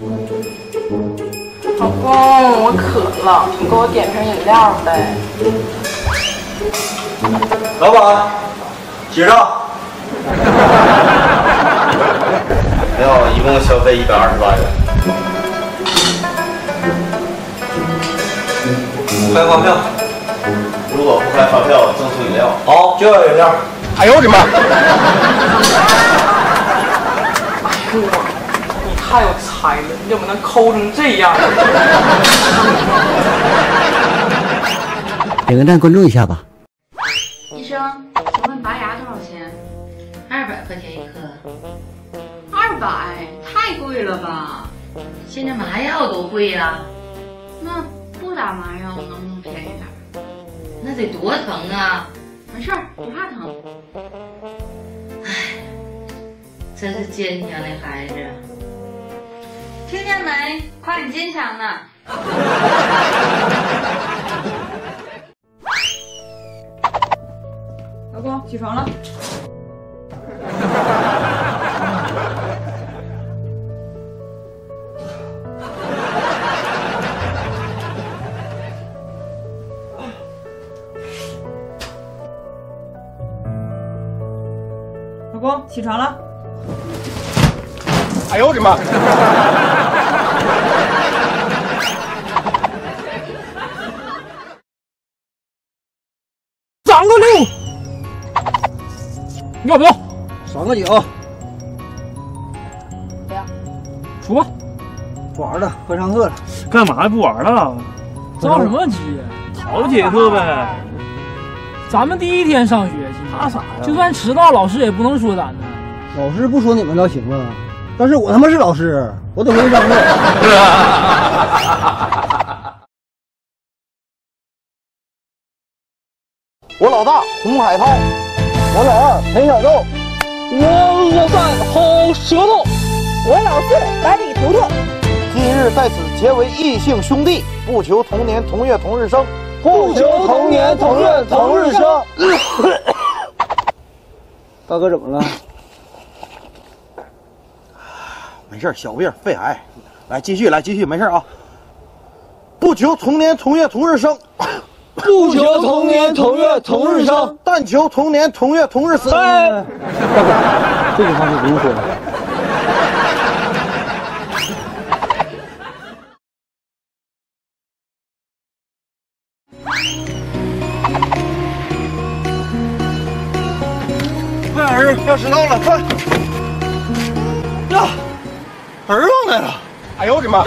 老公，我渴了，你给我点瓶饮料呗。老板，结账。没有，一共消费一百二十八元。开发票。如果不开发票，赠送饮料。好，就要饮料。哎呦我的妈！哎呦我，你太有才了，你怎么能抠成这样？点个赞，关注一下吧。医生，请问拔牙多少钱？二百块钱一颗。二百，太贵了吧？现在麻药都贵呀。那不打麻药能不能便宜点？那得多疼啊！没事儿，不怕疼。唉，真是坚强的孩子。听见没？夸你坚强呢。老公，起床了。老公，起床了。哎呦我的妈！长个六，要不要？三个九，不要。出吧。不玩了，快上课了。干嘛不玩了？着什么急？逃节课呗。咱们第一天上学，怕啥呀？就算迟到，老师也不能说咱呢。老师不说你们倒行啊，但是我他妈是老师，我得回去上课。我老大红海涛，我老二陈小豆，我老三好舌头，我老四百里图图。今日在此结为异姓兄弟，不求同年同月同日生，不求同年同月同日生。大哥怎么了？没事，小病，肺癌。来，继续，来继续，没事啊。不求同年同月同日生，不求同年同月同日生，但求同年同月同日死。大哥，这句话就不用说了。快，儿子，要迟到了，快！呀，儿子来了！哎呦我的妈！